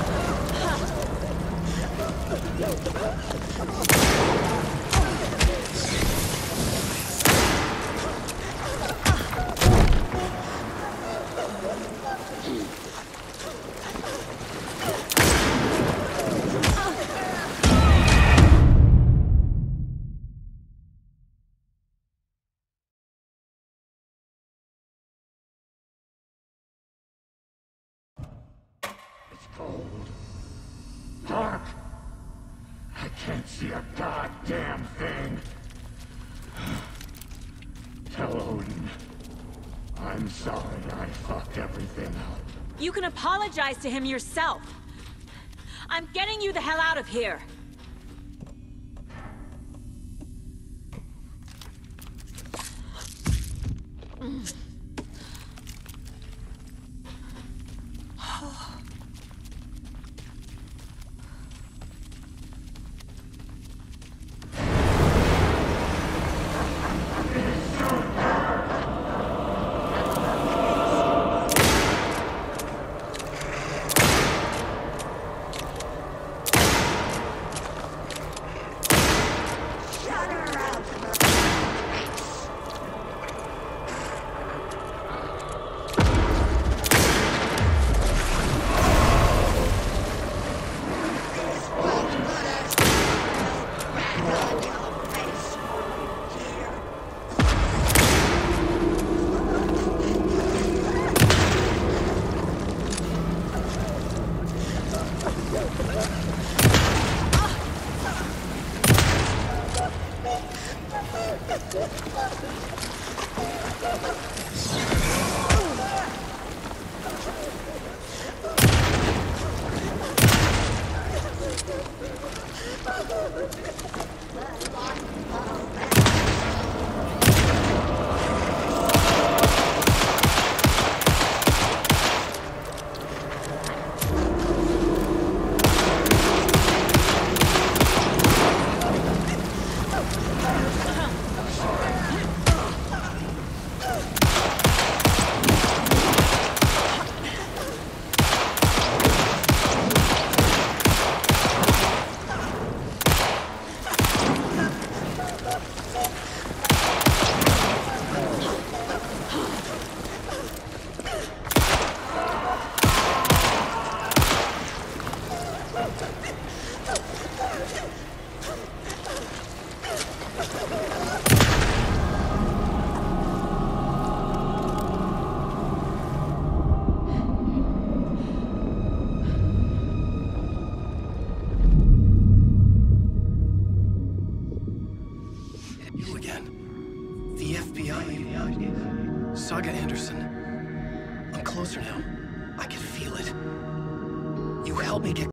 Ha! cold. Dark. I can't see a goddamn thing. Tell Odin. I'm sorry I fucked everything up. You can apologize to him yourself. I'm getting you the hell out of here. Mm. Oh, again. The FBI. Saga Anderson. I'm closer now. I can feel it. You helped me get...